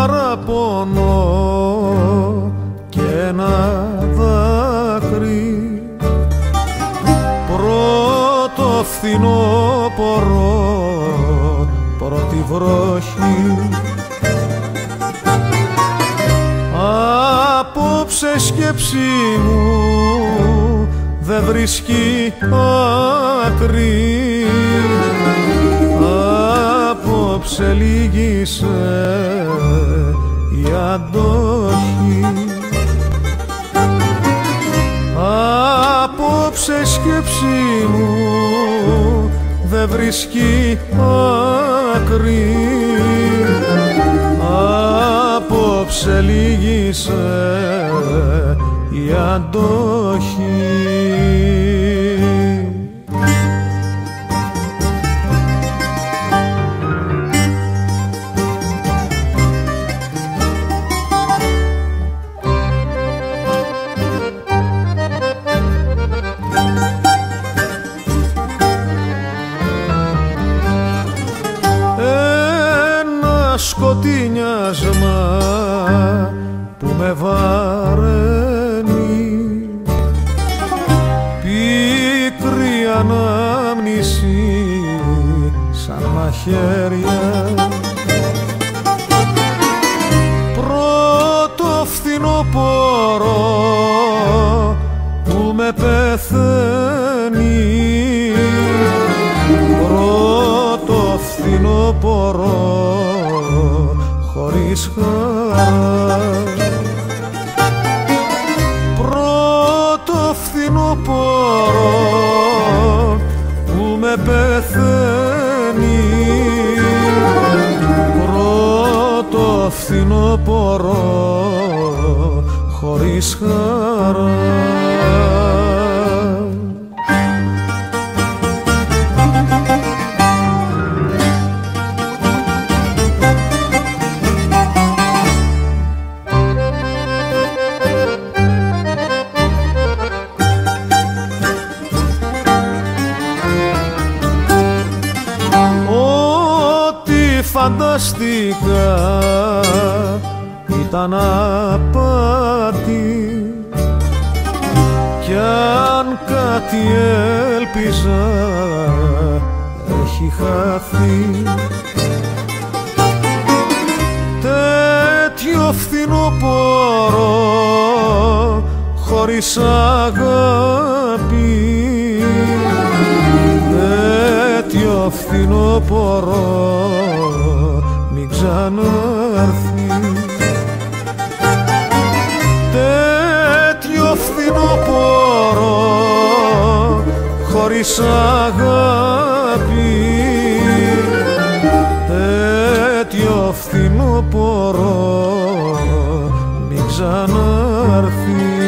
Παραπονού και να δάκρυ. Πρώτο φθινόπορο πρώτη βροχή. Απόψε σκέψη μου δεν βρίσκει άκρη. Απόψε λύγησε η αντοχή. Απόψε σκέψη μου δεν βρίσκει άκρη. Απόψε λύγησε η αντοχή σκοτεινιάσμα που με βαραίνει. Πίκρη ανάμνηση σαν μαχαίρια. Πρώτο φθινοπόρο που με πεθαίνει χωρίς χαρά πρώτο φθινοπόρο που με πεθαίνει. Πρώτο φθινοπόρο χωρίς χαρά φανταστικά. Ήταν απάτη. Κι αν κάτι έλπιζα έχει χαθεί. Τέτοιο φθινοπόρο χωρίς αγάπη. Τέτοιο φθινοπόρο μην ξανάρθει Τέτοιο φθινοπόρο χωρίς αγάπη. Τέτοιο φθινοπόρο μην ξανάρθει.